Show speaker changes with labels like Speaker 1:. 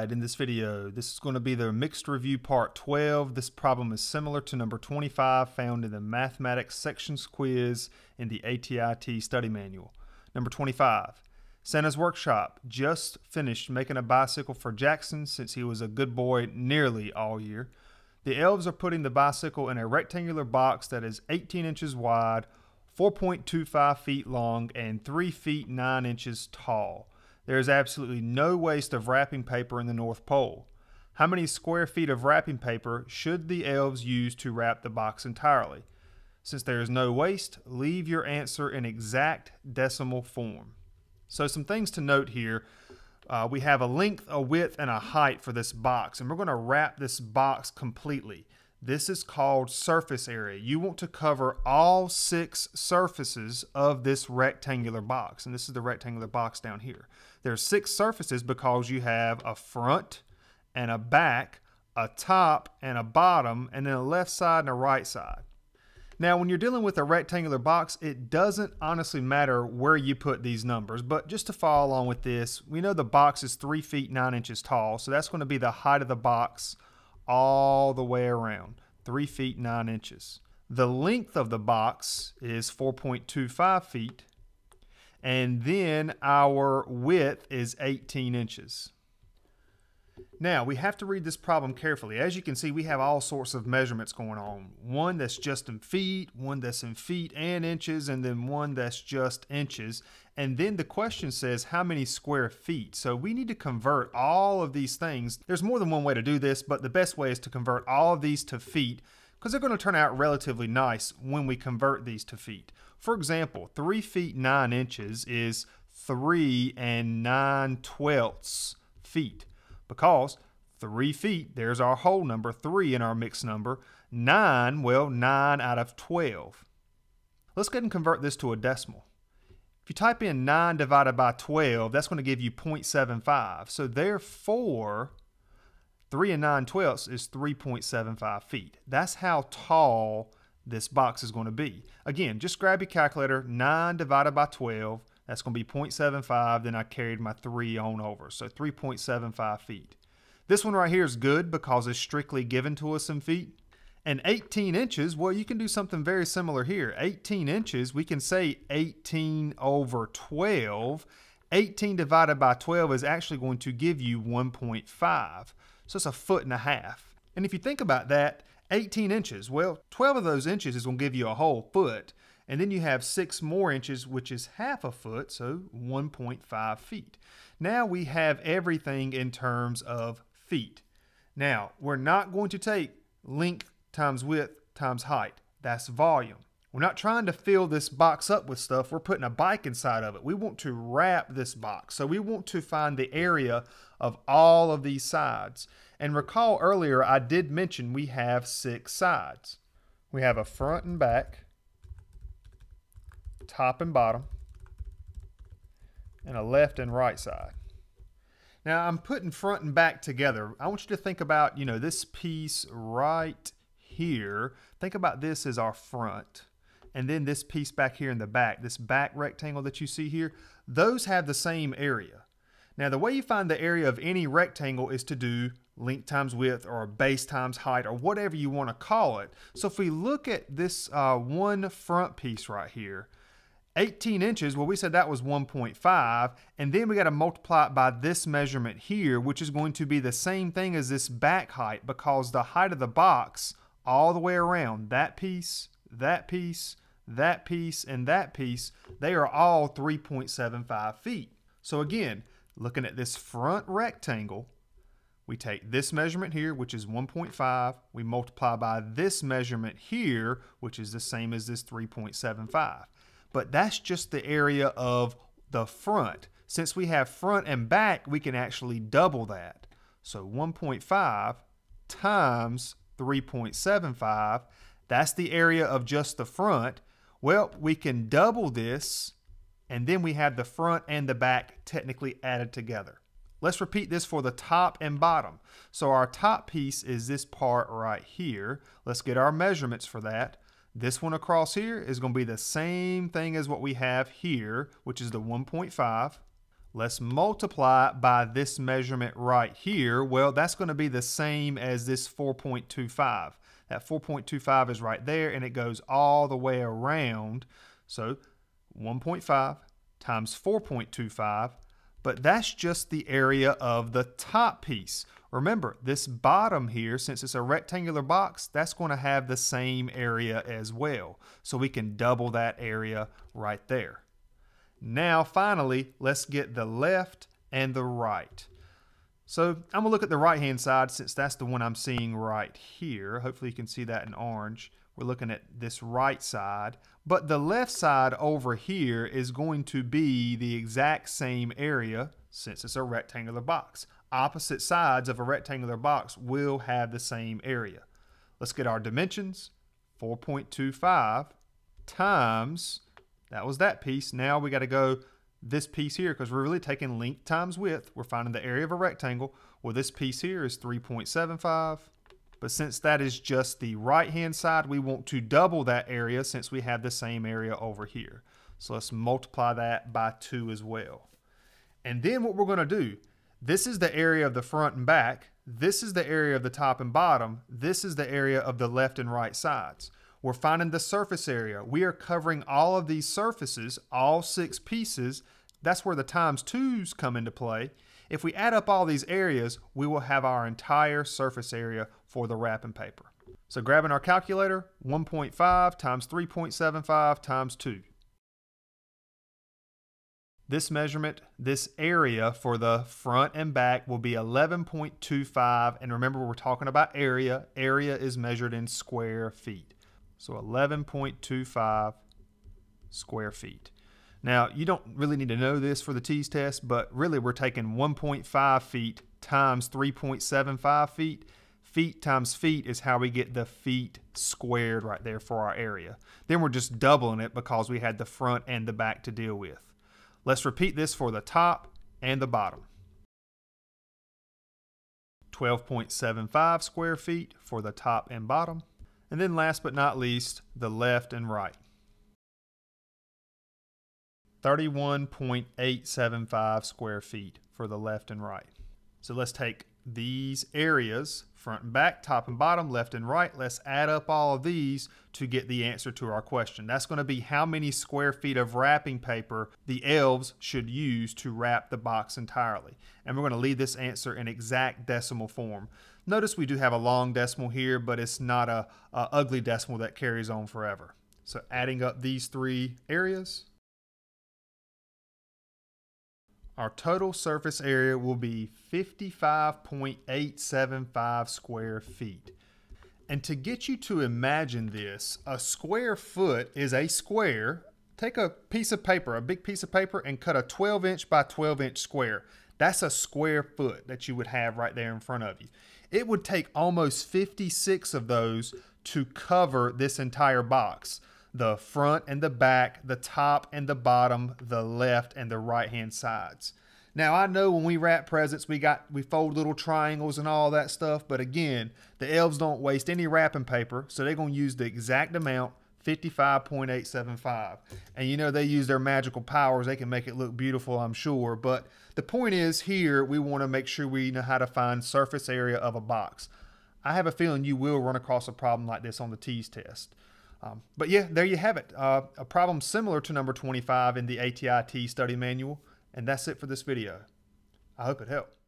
Speaker 1: right, in this video, this is going to be the mixed review part 12. This problem is similar to number 25 found in the mathematics sections quiz in the ATI TEAS study manual. Number 25. Santa's Workshop just finished making a bicycle for Jackson since he was a good boy nearly all year. The elves are putting the bicycle in a rectangular box that is 18 inches wide, 4.25 feet long, and 3 feet 9 inches tall. There is absolutely no waste of wrapping paper in the North Pole. How many square feet of wrapping paper should the elves use to wrap the box entirely? Since there is no waste, leave your answer in exact decimal form. So some things to note here. Uh, we have a length, a width, and a height for this box, and we're going to wrap this box completely. This is called surface area. You want to cover all six surfaces of this rectangular box. And this is the rectangular box down here. There's six surfaces because you have a front and a back, a top and a bottom, and then a left side and a right side. Now, when you're dealing with a rectangular box, it doesn't honestly matter where you put these numbers, but just to follow along with this, we know the box is 3 feet 9 inches tall, so that's going to be the height of the box all the way around, 3 feet 9 inches. The length of the box is 4.25 feet, and then our width is 18 inches. Now, we have to read this problem carefully. As you can see, we have all sorts of measurements going on. One that's just in feet, one that's in feet and inches, and then one that's just inches. And then the question says how many square feet. So we need to convert all of these things. There's more than one way to do this, but the best way is to convert all of these to feet because they're going to turn out relatively nice when we convert these to feet. For example, 3 feet 9 inches is 3 and 9 twelfths feet because 3 feet, there's our whole number, 3 in our mixed number. 9, well, 9 out of 12. Let's go ahead and convert this to a decimal. If you type in 9 divided by 12, that's going to give you 0.75. So therefore, 3 and 9 twelfths is 3.75 feet. That's how tall this box is going to be. Again, just grab your calculator, 9 divided by 12, that's going to be 0.75. Then I carried my 3 on over. So 3.75 feet. This one right here is good because it's strictly given to us in feet. And 18 inches, well, you can do something very similar here. 18 inches, we can say 18 over 12. 18 divided by 12 is actually going to give you 1.5. So it's a foot and a half. And if you think about that, 18 inches, well, 12 of those inches is going to give you a whole foot. And then you have six more inches, which is half a foot, so 1.5 feet. Now we have everything in terms of feet. Now, we're not going to take length times width times height. That's volume. We're not trying to fill this box up with stuff. We're putting a bike inside of it. We want to wrap this box. So we want to find the area of all of these sides. And recall earlier, I did mention we have six sides. We have a front and back top and bottom, and a left and right side. Now I'm putting front and back together. I want you to think about, you know, this piece right here. Think about this as our front. And then this piece back here in the back, this back rectangle that you see here, those have the same area. Now the way you find the area of any rectangle is to do length times width or base times height or whatever you want to call it. So if we look at this uh, one front piece right here, 18 inches, well, we said that was 1.5, and then we got to multiply it by this measurement here, which is going to be the same thing as this back height because the height of the box all the way around, that piece, that piece, that piece, and that piece, they are all 3.75 feet. So again, looking at this front rectangle, we take this measurement here, which is 1.5, we multiply by this measurement here, which is the same as this 3.75 but that's just the area of the front. Since we have front and back, we can actually double that. So 1.5 times 3.75, that's the area of just the front. Well, we can double this, and then we have the front and the back technically added together. Let's repeat this for the top and bottom. So our top piece is this part right here. Let's get our measurements for that. This one across here is going to be the same thing as what we have here, which is the 1.5. Let's multiply by this measurement right here. Well, that's going to be the same as this 4.25. That 4.25 is right there, and it goes all the way around. So 1.5 times 4.25, but that's just the area of the top piece. Remember, this bottom here, since it's a rectangular box, that's going to have the same area as well. So we can double that area right there. Now, finally, let's get the left and the right. So I'm gonna look at the right hand side since that's the one I'm seeing right here. Hopefully you can see that in orange. We're looking at this right side, but the left side over here is going to be the exact same area since it's a rectangular box. Opposite sides of a rectangular box will have the same area. Let's get our dimensions. 4.25 times that was that piece. Now we got to go this piece here because we're really taking length times width. We're finding the area of a rectangle. Well, this piece here is 3.75. But since that is just the right-hand side, we want to double that area since we have the same area over here. So let's multiply that by 2 as well. And then what we're going to do, this is the area of the front and back. This is the area of the top and bottom. This is the area of the left and right sides. We're finding the surface area. We are covering all of these surfaces, all six pieces. That's where the times twos come into play. If we add up all these areas, we will have our entire surface area for the wrapping paper. So grabbing our calculator, 1.5 times 3.75 times 2. This measurement, this area for the front and back will be 11.25. And remember, we're talking about area. Area is measured in square feet. So 11.25 square feet. Now, you don't really need to know this for the TEAS test, but really we're taking 1.5 feet times 3.75 feet. Feet times feet is how we get the feet squared right there for our area. Then we're just doubling it because we had the front and the back to deal with. Let's repeat this for the top and the bottom. 12.75 square feet for the top and bottom. And then last but not least, the left and right. 31.875 square feet for the left and right. So let's take these areas, front and back, top and bottom, left and right. Let's add up all of these to get the answer to our question. That's going to be how many square feet of wrapping paper the elves should use to wrap the box entirely. And we're going to leave this answer in exact decimal form. Notice we do have a long decimal here, but it's not a, a ugly decimal that carries on forever. So adding up these three areas, our total surface area will be 55.875 square feet. And to get you to imagine this, a square foot is a square. Take a piece of paper, a big piece of paper, and cut a 12 inch by 12 inch square. That's a square foot that you would have right there in front of you. It would take almost 56 of those to cover this entire box. The front and the back, the top and the bottom, the left and the right hand sides. Now I know when we wrap presents, we got we fold little triangles and all that stuff, but again, the elves don't waste any wrapping paper, so they're gonna use the exact amount 55.875. And you know, they use their magical powers. They can make it look beautiful, I'm sure. But the point is here, we want to make sure we know how to find surface area of a box. I have a feeling you will run across a problem like this on the TEAS test. Um, but yeah, there you have it. Uh, a problem similar to number 25 in the ATI TEAS study manual. And that's it for this video. I hope it helped.